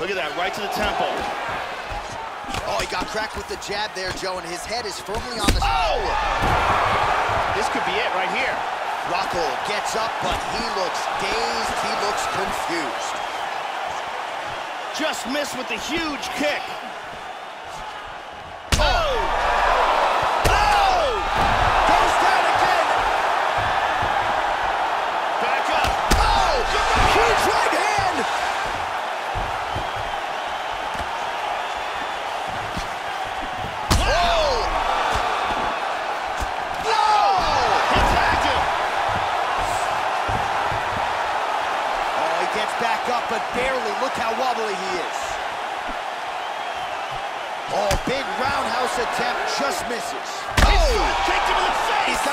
Look at that, right to the temple. Oh, he got cracked with the jab there, Joe, and his head is firmly on the... Oh! This could be it right here. Rockhold gets up, but he looks dazed. He looks confused. Just missed with the huge kick. Back up, but barely. Look how wobbly he is. Oh, big roundhouse attempt just misses. Oh! kicked him in the face.